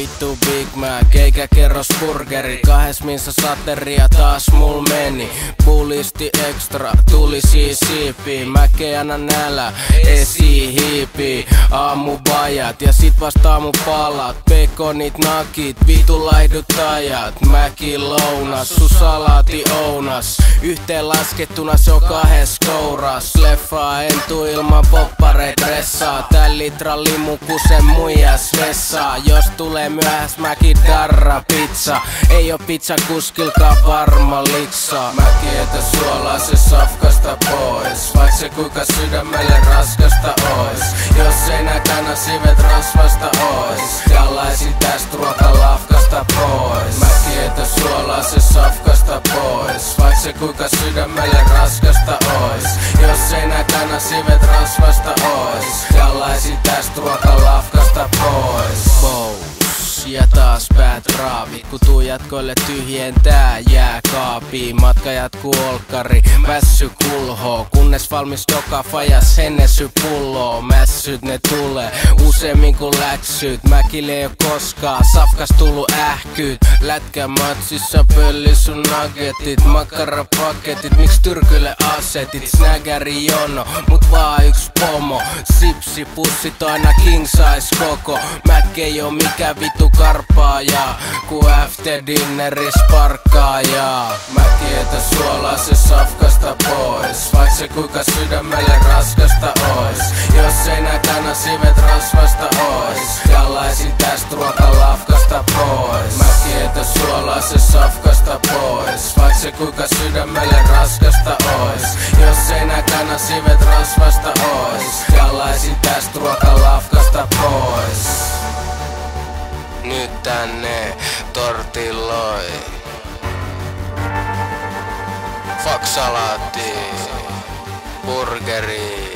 vittu Big Mac Eikä kerro burgeri Kahes minsa sateria taas mul meni. Pulisti extra, tuli siis siipi. Mäkeänä nälä, esi hiipi. Aamu bajat ja sit vasta aamu palat. Pekonit nakit, vitu laihduttajat. Mäki lounas, susalaati ounas. Yhteen laskettuna se on kahes kouras. Leffaa en tuu ilman poppareit ressaa. Tän litran limu kusen muijas vessaa. Jos tulee myöhäs mäki darra pizza. Ei oo pizza kuskilkaan varma liksaa Mäki etä suolaa se safkasta pois. Vaik se kuinka sydämelle raskasta ois. Jos ei nää sivet rasvasta ois. Jallaisin tästä ruokalafkasta pois. Mäki etä suolaa se safkasta pois. Vaik se kuinka sydämelle raskasta ois. Jos ei nää sivet rasvasta ois. Jallaisin tästä ruokalafkasta päät raavi Kutuu jatkoille tyhjentää jääkaapi Matka jatkuu olkkari, vässy kulhoo. Kunnes valmis joka fajas hennesy pulloo. Mässyt ne tulee useammin kuin läksyt. Mäkille ei oo koskaan safkas tullu ähkyt. Lätkä matsissa pölli sun nuggetit. Makkarapaketit, miksi tyrkylle asetit? Snägäri jono, mut vaan yks pomo Sipsi pussit aina king size koko. Mäkki ei oo mikä vitu karpaaja Ku after dinneri sparkkaaja Mäki etä suolaa se safkasta pois Vaik se kuinka sydämelle raskasta ois. Jos ei nää sivet rasvasta ois Jallaisin tästä ruokalafkasta pois. Mäki etä suolaa se safkasta pois Vaik se kuinka sydämelle raskasta ois. Jos ei nää sivet rasvasta nyt tänne tortilloi. Faksalaatti, burgeri.